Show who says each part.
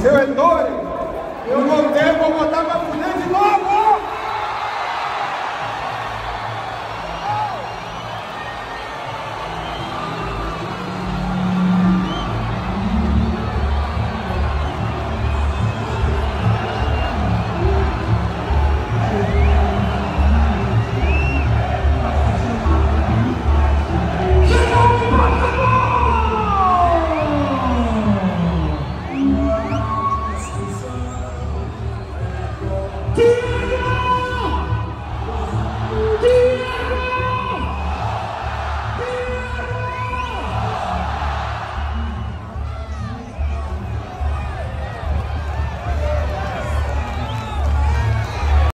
Speaker 1: Seu Edori, eu votei, vou Yeah.